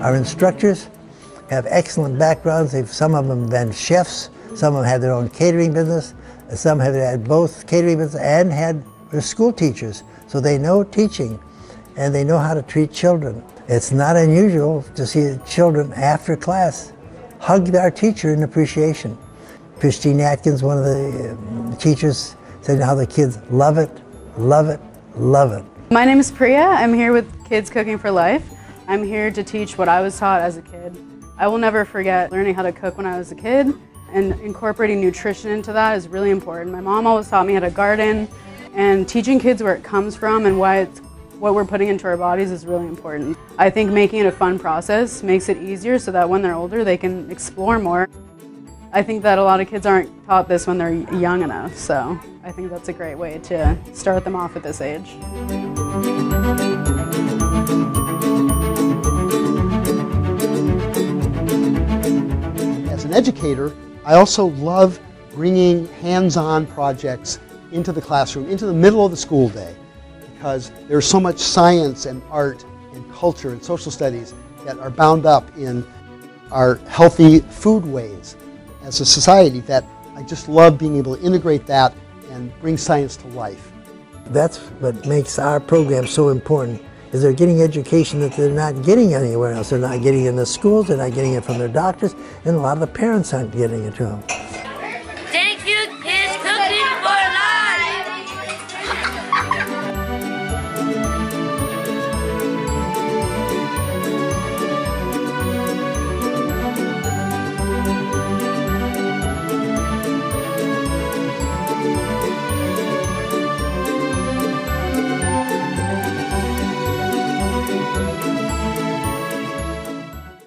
Our instructors have excellent backgrounds. They've, some of them have been chefs, some of them have their own catering business, some have had both catering business and had school teachers. So they know teaching and they know how to treat children. It's not unusual to see children after class hug our teacher in appreciation. Christine Atkins, one of the uh, teachers, said how the kids love it, love it, love it. My name is Priya. I'm here with Kids Cooking for Life. I'm here to teach what I was taught as a kid. I will never forget learning how to cook when I was a kid and incorporating nutrition into that is really important. My mom always taught me how to garden and teaching kids where it comes from and why it's what we're putting into our bodies is really important. I think making it a fun process makes it easier so that when they're older they can explore more. I think that a lot of kids aren't taught this when they're young enough, so I think that's a great way to start them off at this age. Educator, I also love bringing hands-on projects into the classroom, into the middle of the school day, because there's so much science and art and culture and social studies that are bound up in our healthy food ways as a society that I just love being able to integrate that and bring science to life. That's what makes our program so important is they're getting education that they're not getting anywhere else. They're not getting it in the schools, they're not getting it from their doctors, and a lot of the parents aren't getting it to them.